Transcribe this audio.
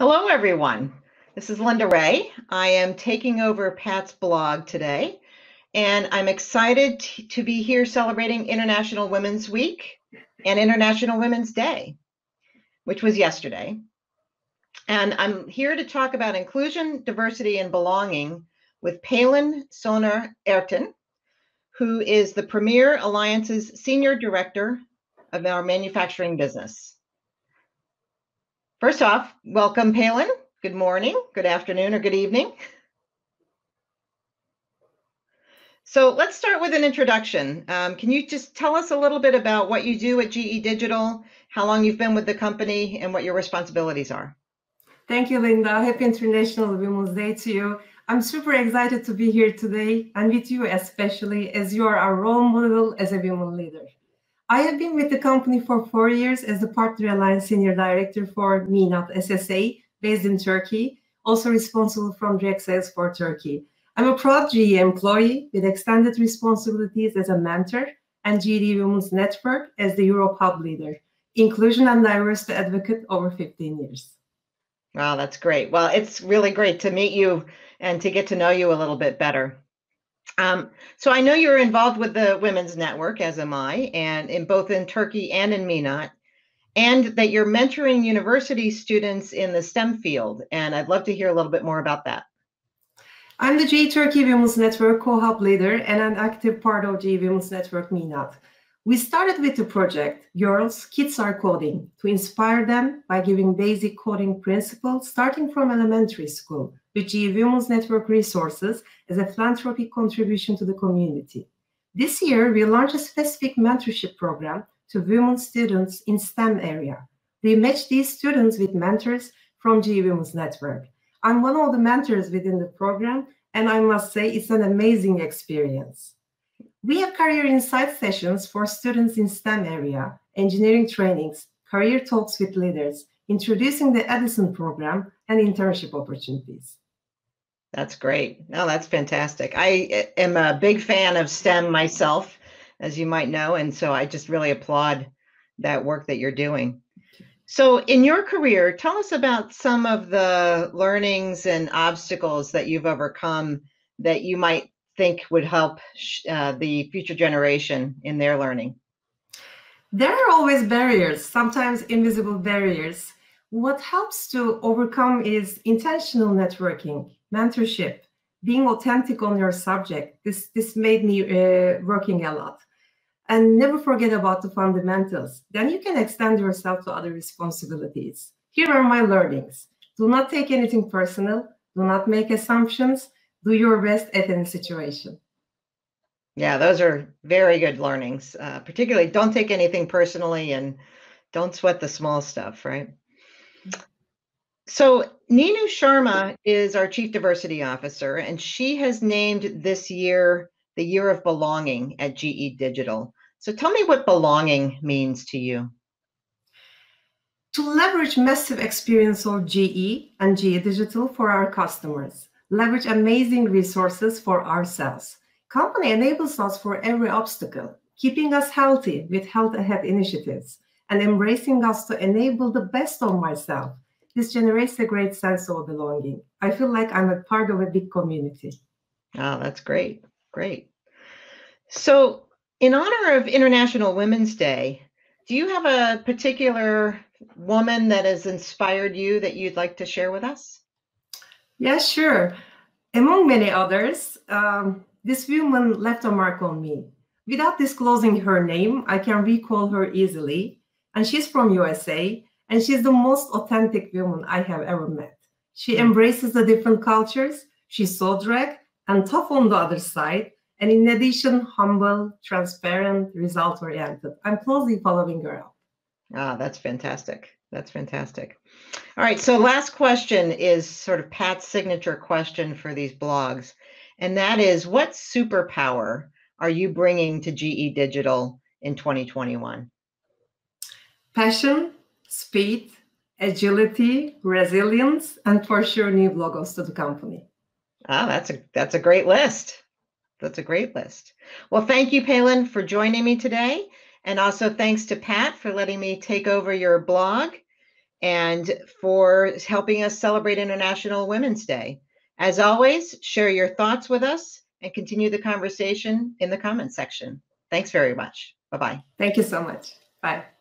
Hello, everyone. This is Linda Rae. I am taking over Pat's blog today, and I'm excited to be here celebrating International Women's Week and International Women's Day, which was yesterday. And I'm here to talk about inclusion, diversity, and belonging with Pelin Soner Erten, who is the Premier Alliance's Senior Director of our manufacturing business. First off, welcome, Pelin. Good morning, good afternoon, or good evening. So let's start with an introduction. Um, can you just tell us a little bit about what you do at GE Digital, how long you've been with the company, and what your responsibilities are? Thank you, Linda. Happy International Women's Day to you. I'm super excited to be here today and with you, especially as you are our role model as a women leader. I have been with the company for four years as the Partner Alliance Senior Director for MENAT SSA, based in Turkey, also responsible from direct sales for Turkey. I'm a proud GE employee with extended responsibilities as a mentor and GE Women's Network as the Europe Hub leader, inclusion and diversity advocate over 15 years. Wow, that's great. Well, it's really great to meet you and to get to know you a little bit better. Um, so I know you're involved with the Women's Network, as am I, and in both in Turkey and in MENAT, and that you're mentoring university students in the STEM field. And I'd love to hear a little bit more about that. I'm the GE Turkey Women's Network co-hub leader and I'm an active part of GE Women's Network MENAT. We started with the project Girls, Kids Are Coding to inspire them by giving basic coding principles starting from elementary school with GE Women's Network resources as a philanthropic contribution to the community. This year, we launched a specific mentorship program to women students in STEM area. We match these students with mentors from GE Women's Network. I'm one of the mentors within the program, and I must say it's an amazing experience. We have career insight sessions for students in STEM area, engineering trainings, career talks with leaders, introducing the Edison program, and internship opportunities. That's great. No, that's fantastic. I eh, am a big fan of STEM myself, as you might know, and so I just really applaud that work that you're doing. So, in your career, tell us about some of the learnings and obstacles that you've overcome that you might think would help uh, the future generation in their learning. There are always barriers, sometimes invisible barriers. What helps to overcome is intentional networking, mentorship, being authentic on your subject. This this made me uh, working a lot. And never forget about the fundamentals. Then you can extend yourself to other responsibilities. Here are my learnings. Do not take anything personal. Do not make assumptions. Do your best at any situation. Yeah, those are very good learnings. Uh, particularly, don't take anything personally and don't sweat the small stuff, right? So Ninu Sharma is our Chief Diversity Officer, and she has named this year the Year of Belonging at GE Digital. So tell me what belonging means to you. To leverage massive experience of GE and GE Digital for our customers, leverage amazing resources for ourselves. Company enables us for every obstacle, keeping us healthy with health ahead initiatives and embracing us to enable the best of myself. This generates a great sense of belonging. I feel like I'm a part of a big community. Oh, that's great. Great. So, in honor of International Women's Day, do you have a particular woman that has inspired you that you'd like to share with us? Yeah, sure. Among many others, um, this woman left a mark on me. Without disclosing her name, I can recall her easily and she's from USA, and she's the most authentic woman I have ever met. She hmm. embraces the different cultures. She's so direct and tough on the other side, and in addition, humble, transparent, result oriented. I'm closely following her up. Ah, that's fantastic. That's fantastic. All right, so last question is sort of Pat's signature question for these blogs, and that is what superpower are you bringing to GE Digital in 2021? passion, speed, agility, resilience, and for sure new logos to the company. Ah, that's a that's a great list. That's a great list. Well, thank you, Pelin, for joining me today. And also thanks to Pat for letting me take over your blog. and for helping us celebrate International Women's Day. As always, share your thoughts with us and continue the conversation in the comments section. Thanks very much. Bye bye. Thank you so much. Bye.